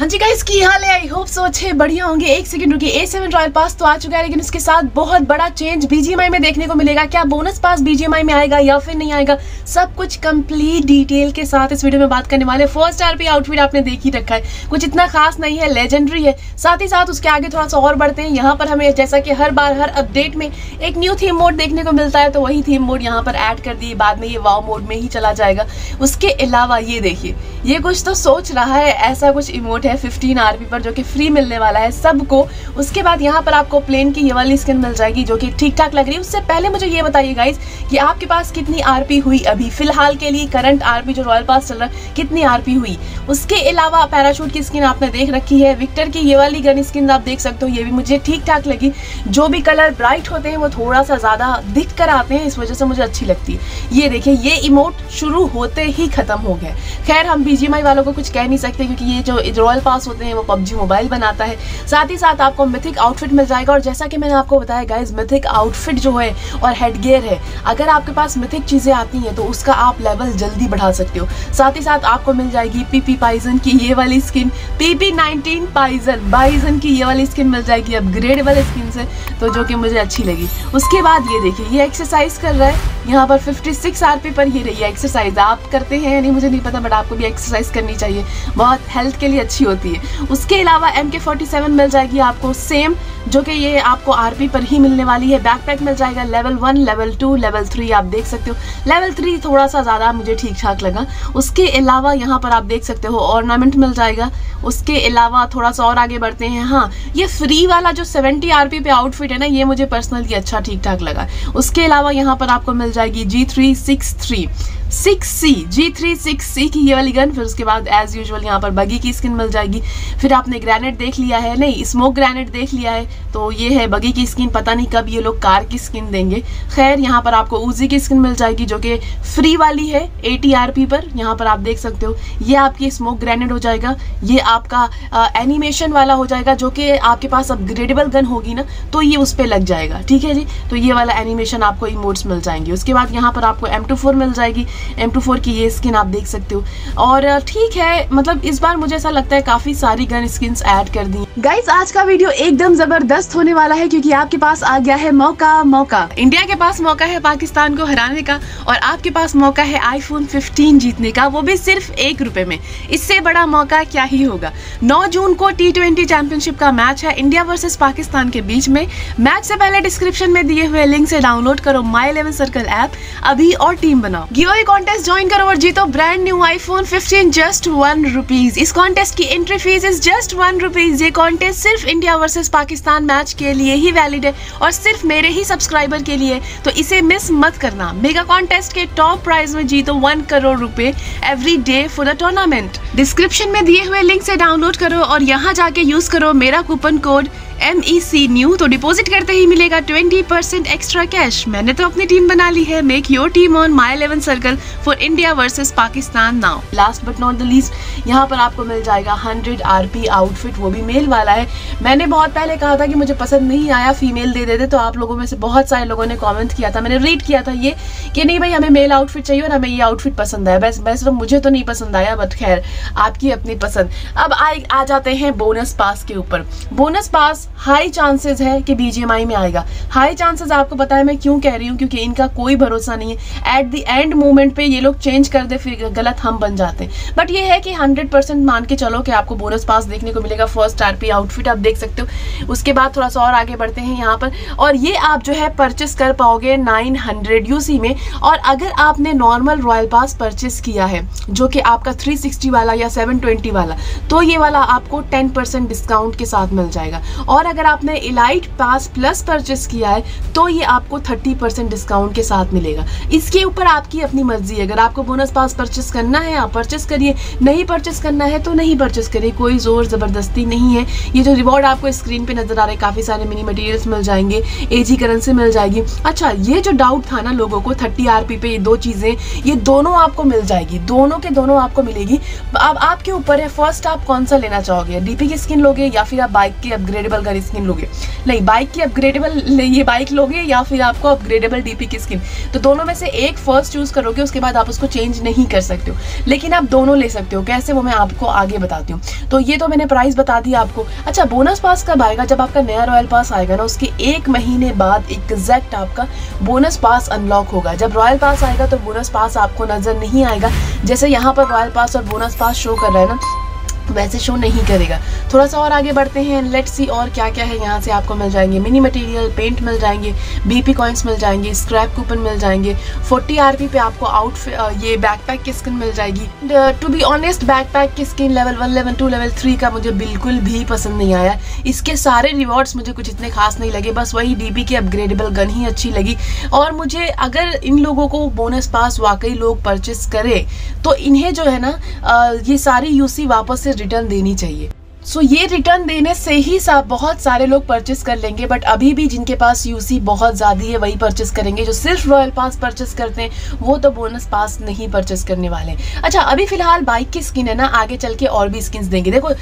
हाँ जी गाइस की हाल है? आई होप सो अच्छे, बढ़िया होंगे। एक सेकंड रुकिए ए सेवन रॉयल पास तो आ चुका है, लेकिन उसके साथ बहुत बड़ा चेंज बीजीएमआई में देखने को मिलेगा। क्या बोनस पास बीजीएमआई में आएगा या फिर नहीं आएगा? सब कुछ कंप्लीट डिटेल के साथ इस वीडियो में बात करने वाले फ़र्स्ट आरपी आउटफिट आपने देख ही रखा है। कुछ इतना खास नहीं है लेजेंडरी है। साथ ही साथ उसके आगे थोड़ा सा और बढ़ते हैं। यहाँ पर हमें जैसा कि हर बार, हर अपडेट में एक न्यू थीम मोड देखने को मिलता है तो वही थीम मोड यहाँ पर ऐड कर दिए। बाद में ये वाव मोड में ही चला जाएगा। उसके अलावा ये देखिए, ये कुछ तो सोच रहा है, ऐसा कुछ इमोट है फिफ्टीन आरपी पर, जो कि फ्री मिलने वाला है सबको। उसके बाद यहाँ पर आपको प्लेन की ये वाली स्किन मिल जाएगी, जो कि ठीक ठाक लग रही है। उससे पहले मुझे ये बताइए गाइज़ कि आपके पास कितनी आरपी हुई अभी? फ़िलहाल के लिए करंट आरपी जो रॉयल पास चल रहा है, कितनी आरपी हुई? उसके अलावा पैराशूट की स्किन आपने देख रखी है विक्टर की ये वाली गन स्किन आप देख सकते हो, ये भी मुझे ठीक ठाक लगी। जो भी कलर ब्राइट होते हैं, वो थोड़ा सा ज़्यादा दिख कर आते हैं, इस वजह से मुझे अच्छी लगती है। ये देखिए, ये इमोट शुरू होते ही खत्म हो गए। खैर, हम बीजीएमआई वालों को कुछ कह नहीं सकते, क्योंकि ये जो रॉयल पास होते हैं, वो पबजी मोबाइल बनाता है। साथ ही साथ आपको मिथिक आउटफिट मिल जाएगा और जैसा कि मैंने आपको बताया गाइज़ मिथिक आउटफिट जो है और हेडगेयर है, अगर आपके पास मिथिक चीज़ें आती हैं तो उसका आप लेवल जल्दी बढ़ा सकते हो। साथ ही साथ आपको मिल जाएगी पीपी पाइजन की ये वाली skin PP nineteen Bizon Bizon की ये वाली स्किन मिल जाएगी अपग्रेडेबल स्किन से तो जो कि मुझे अच्छी लगी। उसके बाद ये देखिए, ये एक्सरसाइज कर रहा है। यहाँ पर 56 आरपी पर ये रही है एक्सरसाइज आप करते हैं यानी मुझे नहीं पता बट आपको भी एक्सरसाइज करनी चाहिए। बहुत हेल्थ के लिए अच्छी होती है। उसके अलावा एम के मिल जाएगी आपको सेम जो कि ये आपको आरपी पर ही मिलने वाली है। बैकपैक मिल जाएगा level one level two level three आप देख सकते हो। लेवल थ्री थोड़ा सा ज़्यादा मुझे ठीक ठाक लगा। उसके अलावा यहाँ पर आप देख सकते हो ऑर्नामेंट मिल जाएगा। उसके अलावा थोड़ा सा और आगे बढ़ते हैं। हाँ ये फ्री वाला जो सेवेंटी आरपी पे आउटफिट है ना, ये मुझे पर्सनली अच्छा ठीक ठाक लगा। उसके अलावा यहाँ पर आपको मिल जाएगी G three six three six C G three six C की ये वाली गन फिर उसके बाद एज यूजल यहाँ पर बगी की स्किन मिल जाएगी। फिर आपने ग्रेनेड देख लिया है, नहीं स्मोक ग्रेनेड देख लिया है तो ये है बगी की स्किन पता नहीं कब ये लोग कार की स्किन देंगे। खैर, यहाँ पर आपको ऊजी की स्किन मिल जाएगी, जो कि फ्री वाली है एटी आरपी पर। यहाँ पर आप देख सकते हो, ये आपकी स्मोक ग्रेनेड हो जाएगा, ये आपका एनिमेशन वाला हो जाएगा, जो कि आपके पास अपग्रेडेबल गन होगी ना तो ये उस पर लग जाएगा, ठीक है जी? तो ये वाला एनिमेशन आपको इमोट्स मिल जाएँगे उसके बाद यहाँ पर आपको एम मिल जाएगी। एम टू फोर की ये स्किन आप देख सकते हो। और ठीक है मतलब इस बार मुझे ऐसा लगता है काफ़ी सारी गन स्किन ऐड कर दी। गाइस आज का वीडियो एकदम ज़बरदस्त होने वाला है क्योंकि आपके पास आ गया है मौका मौका। इंडिया के पास मौका है पाकिस्तान को हराने का और आपके पास मौका है आईफोन 15 जीतने का वो भी सिर्फ़ एक रुपए में। इससे बड़ा मौका क्या ही होगा। 9 जून को टी ट्वेंटी चैंपियनशिप का मैच है इंडिया वर्सेस पाकिस्तान के बीच में। मैच से पहले डिस्क्रिप्शन में दिए हुए लिंक से डाउनलोड करो माई इलेवन सर्कल ऐप अभी और टीम बनाओ। गिव अवे कॉन्टेस्ट ज्वाइन करो और जीतो brand new iPhone 15 just one rupees इस कॉन्टेस्ट की entry fees is just one rupees ये कॉन्टेस्ट सिर्फ़ इंडिया वर्सेस पाकिस्तान मैच के लिए ही वैलिड है और सिर्फ़ मेरे ही सब्सक्राइबर के लिए। तो इसे मिस मत करना। मेगा कॉन्टेस्ट के टॉप प्राइज में जीतो वन करोड़ रुपए every day for the tournament description में दिए हुए लिंक से डाउनलोड करो और यहाँ जाके यूज़ करो मेरा coupon code M E C new तो डिपॉजिट करते ही मिलेगा ट्वेंटी परसेंट एक्स्ट्रा कैश मैंने तो अपनी टीम बना ली है। Make your team on My Eleven Circle for India versus Pakistan now last but not the least यहाँ पर आपको मिल जाएगा हंड्रेड आर पी आउटफिट वो भी मेल वाला है। मैंने बहुत पहले कहा था कि मुझे पसंद नहीं आया फीमेल दे देते तो आप लोगों में से बहुत सारे लोगों ने कॉमेंट किया था। मैंने रीड किया था ये कि नहीं भाई हमें मेल आउटफिट चाहिए और हमें ये आउटफिट पसंद आया। बस बस मुझे तो नहीं पसंद आया बट खैर आपकी अपनी पसंद। अब आ, आ जाते हैं बोनस पास के ऊपर। बोनस पास हाई चांसेस है कि बीजीएमआई में आएगा। हाई चांसेस आपको पता है मैं क्यों कह रही हूँ? क्योंकि इनका कोई भरोसा नहीं है। एट द एंड मोमेंट पे ये लोग चेंज कर दे, फिर गलत हम बन जाते हैं। बट ये है कि हंड्रेड परसेंट मान के चलो कि आपको बोनस पास देखने को मिलेगा फ़र्स्ट आरपी आउटफिट आप देख सकते हो। उसके बाद थोड़ा सा और आगे बढ़ते हैं यहाँ पर। और ये आप जो है परचेस कर पाओगे नाइन हंड्रेड में। और अगर आपने नॉर्मल रॉयल पास परचेस किया है, जो कि आपका थ्री सिक्सटी वाला या सेवन ट्वेंटी वाला तो ये वाला आपको टेन परसेंट डिस्काउंट के साथ मिल जाएगा। और अगर आपने इलाइट पास प्लस परचेस किया है तो ये आपको 30 परसेंट डिस्काउंट के साथ मिलेगा। इसके ऊपर आपकी अपनी मर्ज़ी है। अगर आपको बोनस पास परचेस करना है, आप परचेस करिए। नहीं परचेस करना है तो नहीं परचेस करिए। कोई ज़ोर ज़बरदस्ती नहीं है। ये जो रिवॉर्ड आपको स्क्रीन पे नज़र आ रहे हैं, काफ़ी सारे मिनी मटीरियल्स मिल जाएँगे। एजी करेंसी मिल जाएगी। अच्छा ये जो डाउट था ना लोगों को थर्टी आर पे ये दो चीज़ें, ये दोनों आपको मिल जाएगी। दोनों के दोनों आपको मिलेगी। अब आपके ऊपर है फ़र्स्ट आप कौन सा लेना चाहोगे? डीपी की स्किन लोगे या फिर आप बाइक की अपग्रेडेबल कलर स्किन लोगे? नहीं बाइक की अपग्रेडेबल ये बाइक लोगे या फिर आपको अपग्रेडेबल डीपी की स्किन तो दोनों में से एक फ़र्स्ट चूज़ करोगे, उसके बाद आप उसको चेंज नहीं कर सकते हो। लेकिन आप दोनों ले सकते हो, कैसे वो मैं आपको आगे बताती हूँ। तो ये तो मैंने प्राइस बता दी आपको। अच्छा बोनस पास कब आएगा? जब आपका नया रॉयल पास आएगा ना, उसके एक महीने बाद एग्जैक्ट आपका बोनस पास अनलॉक होगा। जब रॉयल पास आएगा तो बोनस पास आपको नज़र नहीं आएगा। जैसे यहाँ पर रॉयल पास और बोनस पास शो कर रहा है ना वैसे शो नहीं करेगा। थोड़ा सा और आगे बढ़ते हैं। लेट सी और क्या क्या है यहाँ से आपको मिल जाएँगे। मिनी मटेरियल पेंट मिल जाएँगे बीपी कॉइन्स मिल जाएँगे स्क्रैप कूपन मिल जाएँगे। 40 आरपी पे आपको आउट ये बैकपैक की स्किन मिल जाएगी। टू बी ऑनेस्ट बैकपैक की skin level one level two level three का मुझे बिल्कुल भी पसंद नहीं आया। इसके सारे रिवॉर्ड्स मुझे कुछ इतने खास नहीं लगे। बस वही डी की अपग्रेडेबल गन ही अच्छी लगी। और मुझे अगर इन लोगों को बोनस पास वाकई लोग परचेस करें तो इन्हें जो है ना ये सारी यूसी वापस से रिटर्न देनी चाहिए। सो ये रिटर्न देने से ही सा बहुत सारे लोग परचेस कर लेंगे बट अभी भी जिनके पास यूसी बहुत ज़्यादा है, वही परचेस करेंगे, जो सिर्फ़ रॉयल पास परचेस करते हैं, वो तो बोनस पास नहीं परचेस करने वाले। अच्छा अभी फ़िलहाल बाइक की स्किन है ना, आगे चल के और भी स्किन देंगे। देखो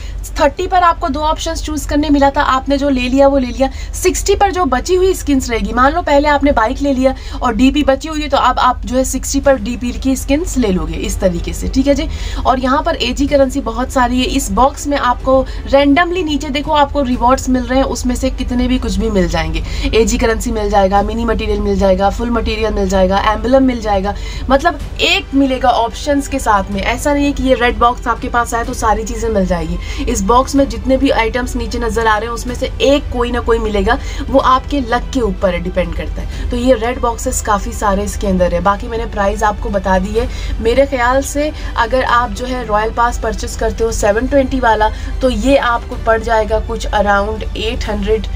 थर्टी पर आपको दो ऑप्शन चूज़ करने मिला था, आपने जो ले लिया, वो ले लिया। सिक्सटी पर जो बची हुई स्किन रहेगी, मान लो पहले आपने बाइक ले लिया और डीपी बची हुई है तो अब आप जो है सिक्सटी पर डीपी की स्किन ले लोगे, इस तरीके से, ठीक है जी? और यहाँ पर एजी करेंसी बहुत सारी है, इस बॉक्स में आपको रैंडमली नीचे देखो आपको रिवॉर्ड्स मिल रहे हैं, उसमें से कितने भी कुछ भी मिल जाएँगे। एजी करेंसी मिल जाएगा मिनी मटेरियल मिल जाएगा फुल मटेरियल मिल जाएगा एम्बलम मिल जाएगा। मतलब एक मिलेगा ऑप्शंस के साथ में। ऐसा नहीं है कि ये रेड बॉक्स आपके पास आए तो सारी चीज़ें मिल जाएगी। इस बॉक्स में जितने भी आइटम्स नीचे नज़र आ रहे हैं, उसमें से एक कोई ना कोई मिलेगा, वो आपके लक के ऊपर डिपेंड करता है। तो ये रेड बॉक्सेस काफ़ी सारे इसके अंदर है। बाकी मैंने प्राइस आपको बता दी है। मेरे ख्याल से अगर आप जो है रॉयल पास परचेस करते हो सेवन वाला तो ये आपको पड़ जाएगा कुछ अराउंड 800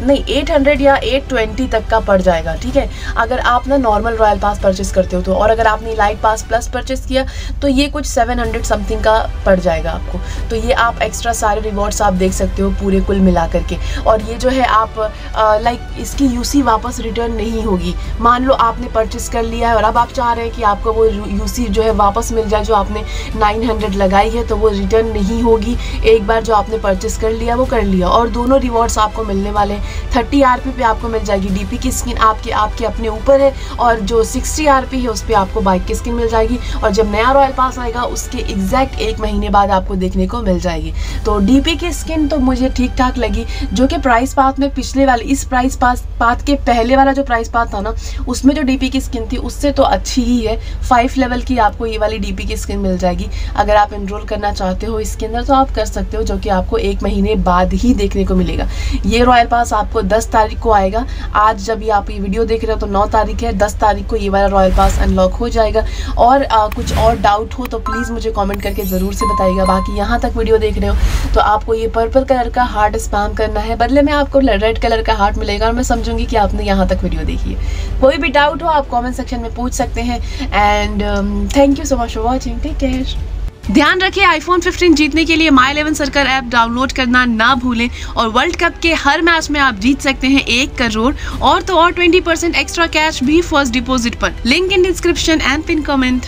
नहीं 800 या 820 तक का पड़ जाएगा, ठीक है? अगर आप ना नॉर्मल रॉयल पास परचेस करते हो तो और अगर आपने लाइट पास प्लस परचेस किया तो ये कुछ 700 समथिंग का पड़ जाएगा आपको। तो ये आप एक्स्ट्रा सारे रिवॉर्ड्स आप देख सकते हो पूरे कुल मिला करके। और ये जो है आप लाइक इसकी यूसी वापस रिटर्न नहीं होगी। मान लो आपने परचेस कर लिया है और अब आप चाह रहे हैं कि आपको वो यूसी जो है वापस मिल जाए, जो आपने 900 लगाई है तो वो रिटर्न नहीं होगी। एक बार जो आपने परचेस कर लिया, वो कर लिया। और दोनों रिवॉर्ड्स आपको मिलने वाले हैं। थर्टी आर पे आपको मिल जाएगी डीपी की स्किन आपके आपके अपने ऊपर है। और जो सिक्सटी आर है, उस पर आपको बाइक की स्किन मिल जाएगी। और जब नया रॉयल पास आएगा, उसके एग्जैक्ट एक महीने बाद आपको देखने को मिल जाएगी। तो डीपी की स्किन तो मुझे ठीक ठाक लगी, जो कि प्राइस पाथ में पिछले वाले, इस प्राइस पास पाथ के पहले वाला जो प्राइस पाथ था ना, उसमें जो डीपी की स्किन थी, उससे तो अच्छी ही है। फाइव लेवल की आपको ये वाली डीपी की स्किन मिल जाएगी। अगर आप इनरोल करना चाहते हो इसके अंदर तो आप कर सकते हो। जो कि आपको एक महीने बाद ही देखने को मिलेगा। ये रॉयल पास आपको 10 तारीख को आएगा। आज जब ये आप ये वीडियो देख रहे हो तो 9 तारीख है। 10 तारीख को ये वाला रॉयल पास अनलॉक हो जाएगा। और आ, कुछ और डाउट हो तो प्लीज़ मुझे कमेंट करके ज़रूर से बताइएगा। बाकी यहाँ तक वीडियो देख रहे हो तो आपको ये पर्पल कलर का हार्ट स्पैम करना है। बदले में आपको रेड कलर का हार्ट मिलेगा और मैं समझूँगी कि आपने यहाँ तक वीडियो देखी है। कोई भी डाउट हो आप कॉमेंट सेक्शन में पूछ सकते हैं। And thank you so much for watching take care ध्यान रखें आईफोन 15 जीतने के लिए My Eleven Circle app download करना ना भूलें और वर्ल्ड कप के हर मैच में आप जीत सकते हैं एक करोड़ और तो और 20% एक्स्ट्रा कैश भी फ़र्स्ट डिपॉजिट पर। Link in description and pin comment